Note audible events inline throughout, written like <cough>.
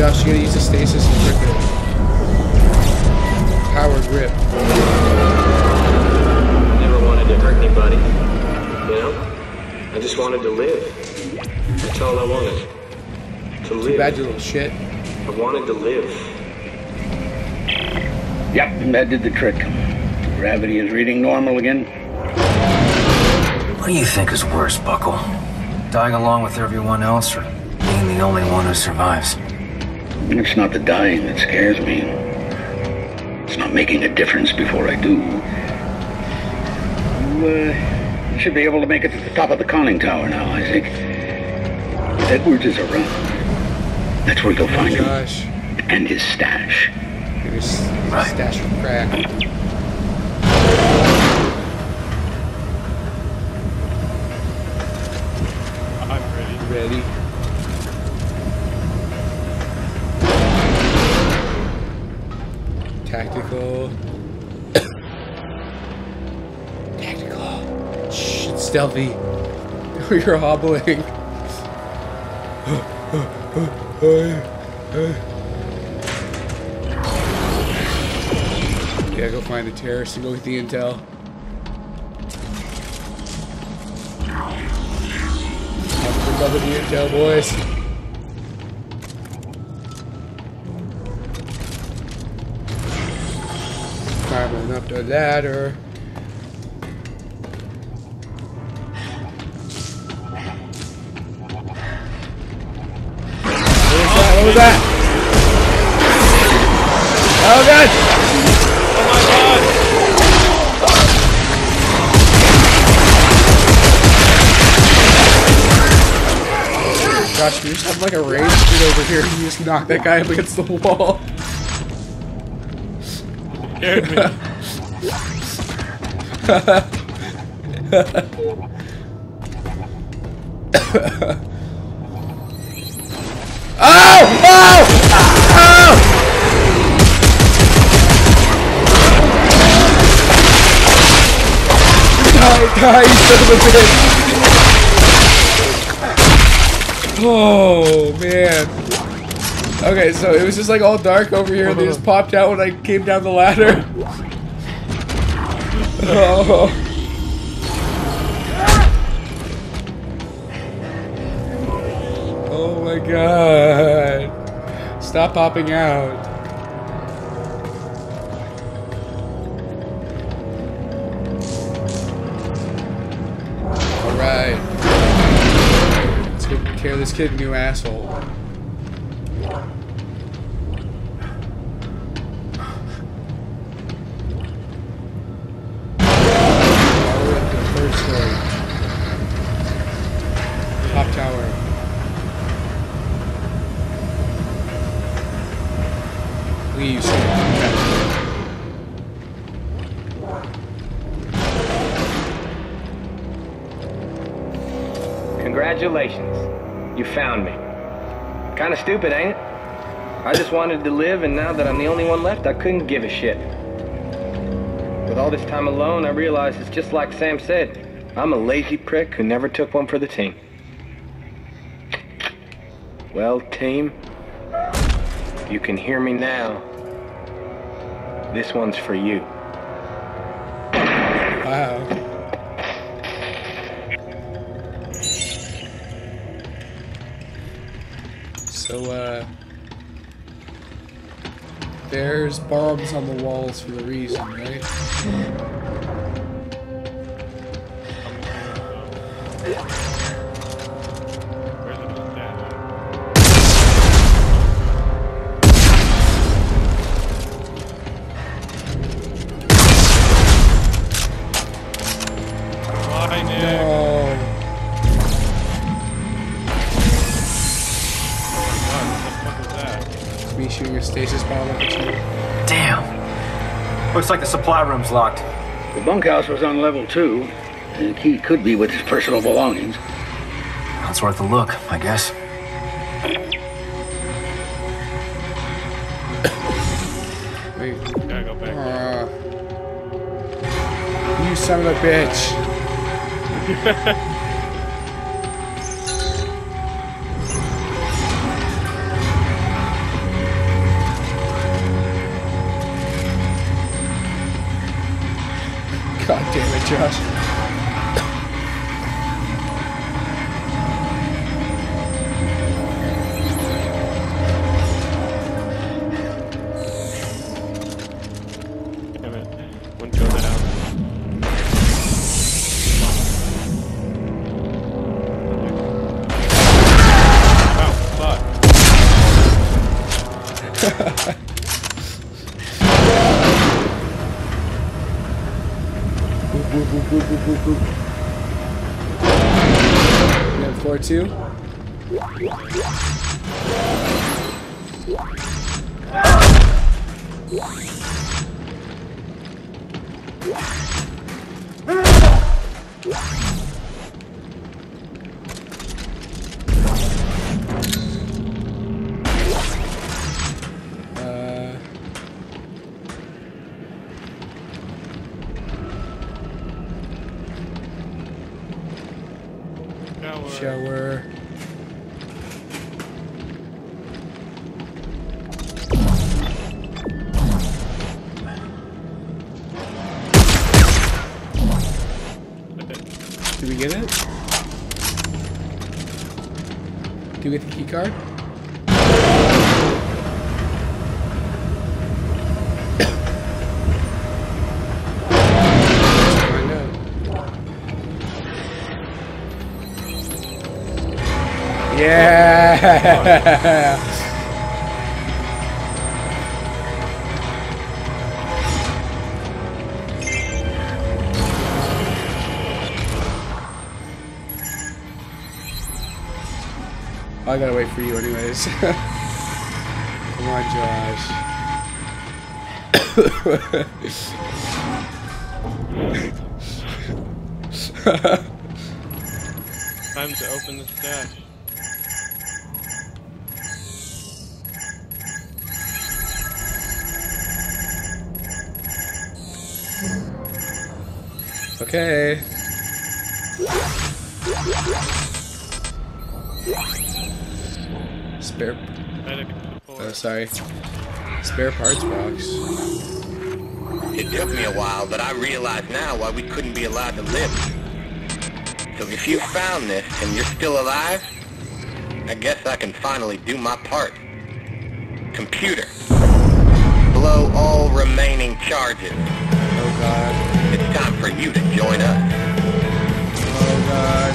Josh, you gotta use the stasis and grip it. Power grip. Never wanted to hurt anybody. You know? I just wanted to live. That's all I wanted. To Too live. bad, you little shit. I wanted to live. Yep, and that did the trick. Gravity is reading normal again. What do you think is worse, Buckell? Dying along with everyone else or being the only one who survives? It's not the dying that scares me. It's not making a difference before I do. You, uh, should be able to make it to the top of the conning tower now, Isaac. Edwards is around. That's where you'll Oh find him. And his stash. Here's Right. stash of crack. I'm ready, ready. Tactical. Shh, it's stealthy. <laughs> You're hobbling. <laughs> Yeah, go find the terrorist and go get the intel. Have the intel, boys. Up the ladder. What was that? What was that? Oh god! Oh my god! Gosh, you just have like a rage kit over here and you just knock that guy up against the wall. Scared me. <laughs> Oh! Oh! Oh! Die, you son of a bitch! Oh, man. Okay, so it was just like all dark over here and they just popped out when I came down the ladder. Oh. <laughs> Oh my god. Stop popping out. Alright. Let's go care of this kid, new asshole. Congratulations. You found me. Kinda stupid, ain't it? I just wanted to live, and now that I'm the only one left, I couldn't give a shit. With all this time alone, I realize it's just like Sam said. I'm a lazy prick who never took one for the team. Well, team, you can hear me now. This one's for you. So, uh, there's bombs on the walls for the reason, right? Where's Looks like the supply room's locked. The bunkhouse was on level two. The key could be with his personal belongings. It's worth a look, I guess. Wait. Gotta go back. Uh, you son of a bitch. <laughs> God damn it, Josh. Boop, boop, boop, boop, boop, boop. We have floor two. Uh, Shower. shower. Did we get it? Did we get the key card? Yeah. I gotta wait for you anyways. <laughs> Come on, Josh. Time to open the stash. Okay. Spare. Oh, sorry. Spare parts box. It took me a while, but I realize now why we couldn't be allowed to live. So if you found this and you're still alive, I guess I can finally do my part. Computer. Blow all remaining charges. God. It's time for you to join us. Oh god.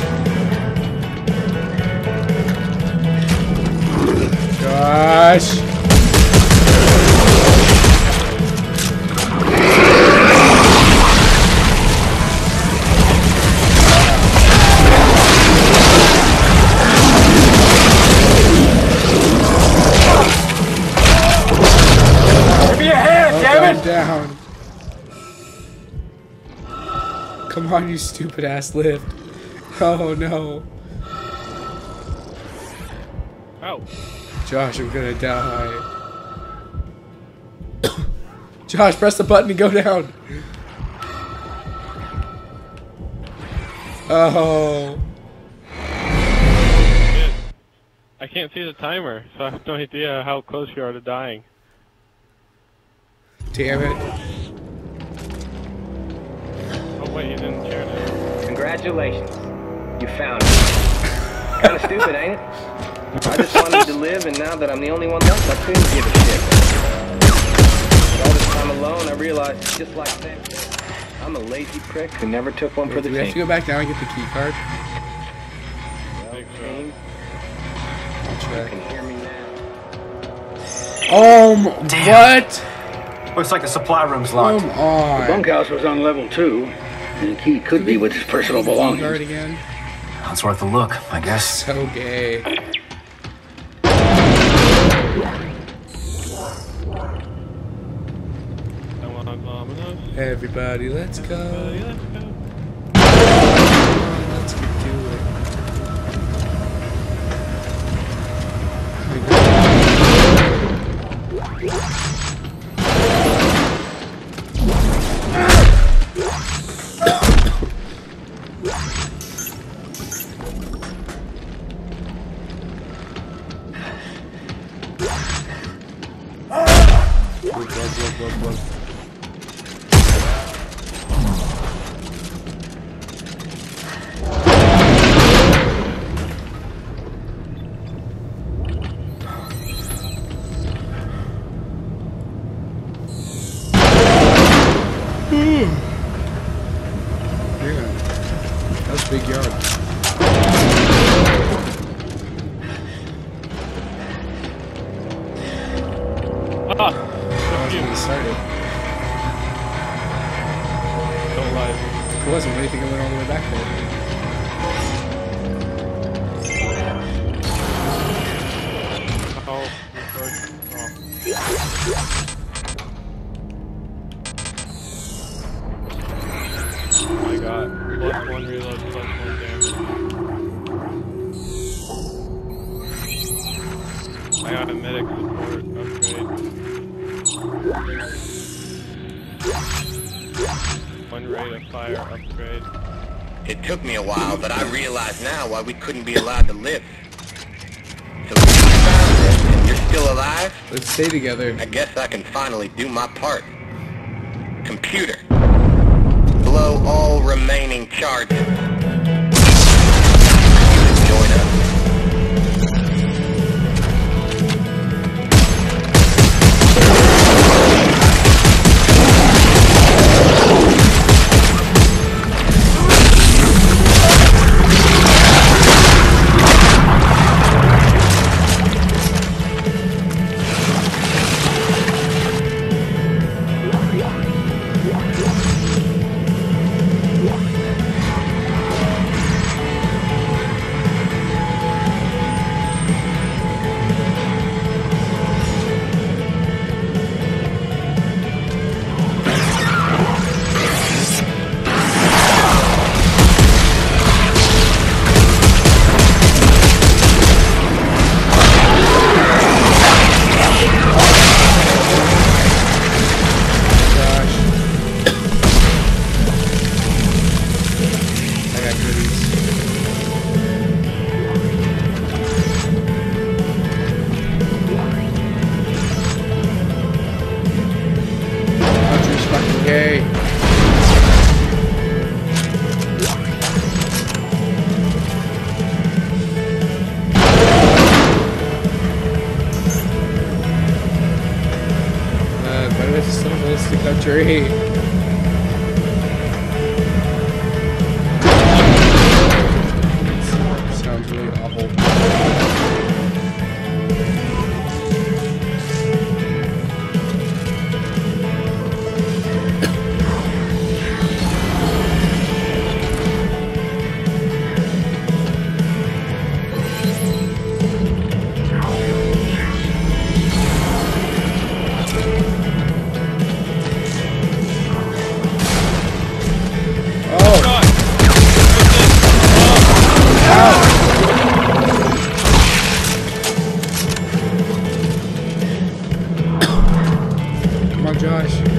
Gosh. Come on, you stupid ass lift. Oh no. Ow. Josh, I'm gonna die. <coughs> Josh, press the button to go down. Oh. I can't see the timer, so I have no idea how close you are to dying. Damn it. Oh wait, you didn't share that. Congratulations. You found me. Kinda stupid, ain't it? I just wanted to live, and now that I'm the only one left, I couldn't give a shit. But all this time alone, I realized, just like Sam said, I'm a lazy prick who never took one for Wait, the do we have to go back down and get the key card? Think so. Team, I'll you check. can hear me now. Oh, Damn. what? Oh, Looks like the supply room's locked. Come on. The Bunkhouse was on level two. And he could be with his personal belongings. Again? It's worth a look, I guess. So gay. Everybody, let's go. Let's do it. Here we go. Yeah, that's big yard. Plus one reload, plus one damage. I got a medic support upgrade. One rate of fire upgrade. It took me a while, but I realize now why we couldn't be allowed to live. So if you found this and you're still alive, Let's stay together. I guess I can finally do my part. Computer. All remaining charges. Josh.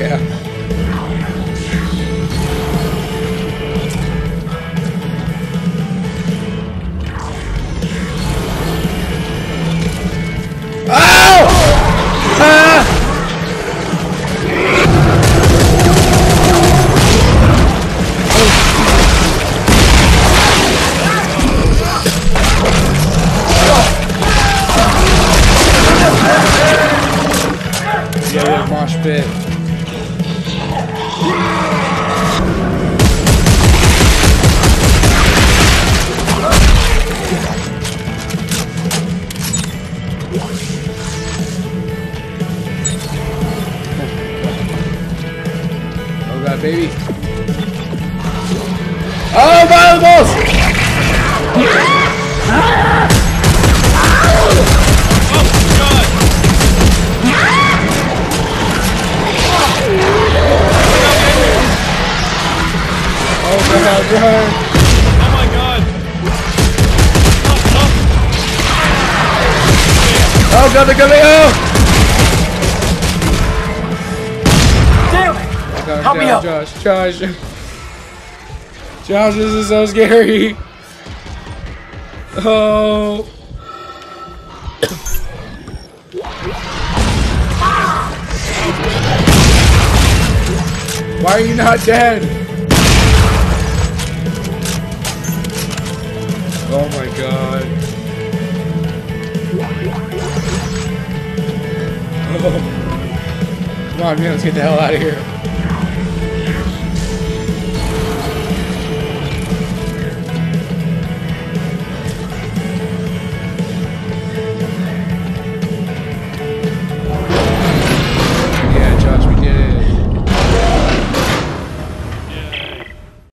Yeah. Oh, valuables! Oh god, run! Oh my god! Oh god, they're coming out! Damn it! Oh, Help me out. Josh, Josh. Josh, this is so scary. Oh. Why are you not dead? Oh my god. Oh. Come on, man, let's get the hell out of here.